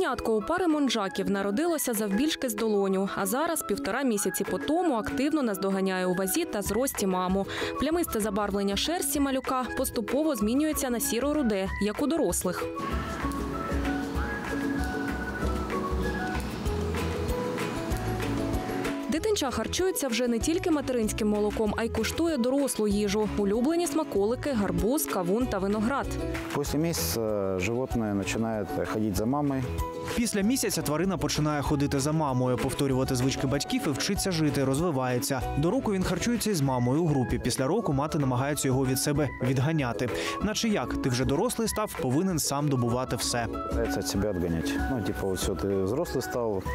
Птахенятко у пари монжаків народилося завбільшки з долоню, а зараз, півтора місяці по тому, активно наздоганяє у вазі та зрості маму. Плямисте забарвлення шерсті малюка поступово змінюється на сіро-руде, як у дорослих. Дитинча харчується вже не тільки материнським молоком, а й куштує дорослу їжу. Улюблені смаколики, гарбуз, кавун та виноград. После месяца животное начинает ходить за мамой. Після місяця тварина починає ходити за мамою, повторювати звички батьків і вчиться жити, розвивається. До року він харчується із мамою у групі. Після року мати намагається його від себе відганяти. Наче як ти вже дорослий став, повинен сам добувати все. Пытается от себя отгонять. Ну, типа, вот все, ты взрослый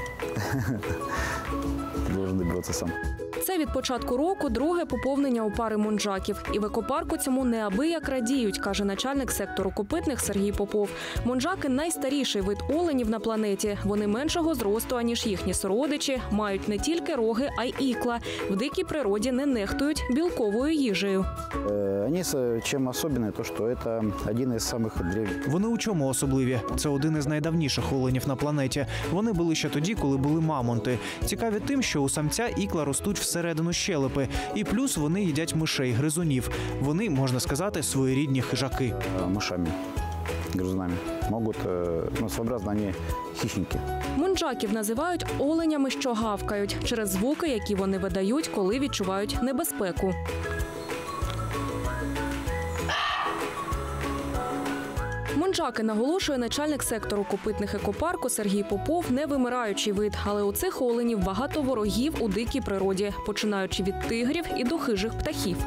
to something. ты должен добиваться сам. Це від початку року друге поповнення у пари монжаків. І в екопарку цьому неабияк радіють, каже начальник сектору копитних Сергій Попов. Монжаки найстаріший вид оленів на планеті. Вони меншого зросту, аніж їхні сородичі, мають не тільки роги, а й ікла. В дикій природі не нехтують білковою їжею. Э, Они с- чем особенные, то что это один из самых древних. Вони у чому особливі? Це один із найдавніших оленів на планеті. Вони були ще тоді, коли були мамонти. Цікаві тим, що у самця ікла ростуть всередину щелепи, і плюс вони їдять мишей, гризунів. Вони, можна сказати, своєрідні хижаки. э, мышами, грызунами. Могут, э, ну, своеобразно они хищники. Монжаків називають оленями, що гавкають через звуки, які вони видають, коли відчувають небезпеку. Монжаки наголошує начальник сектору копитних екопарку Сергій Попов не вимираючий вид, але у цих оленів багато ворогів у дикій природі, починаючи від тигрів і до хижих птахів.